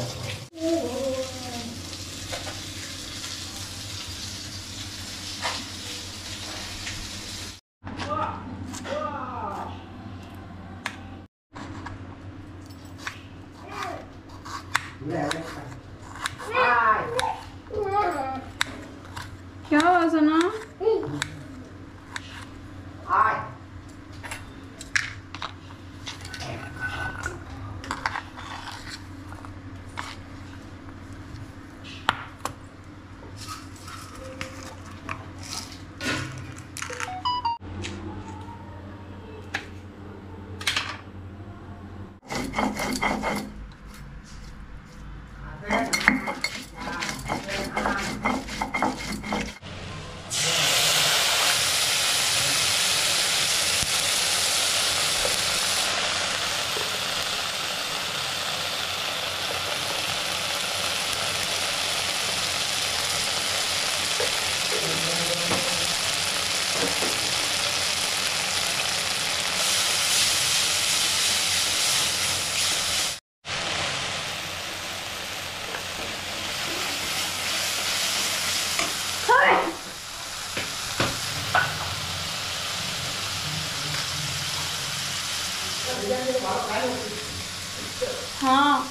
Ciao Asana. 时了，好。